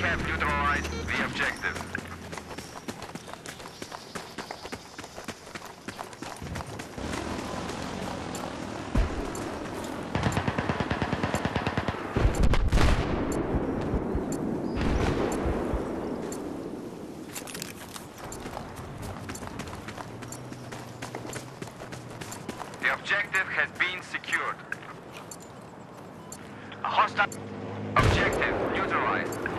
have neutralized the objective. The objective has been secured. Hostile objective neutralized.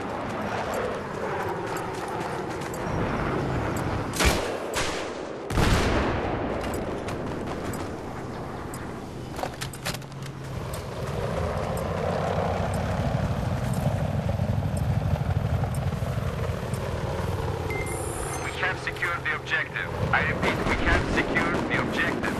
secure the objective. I repeat, we have secured the objective.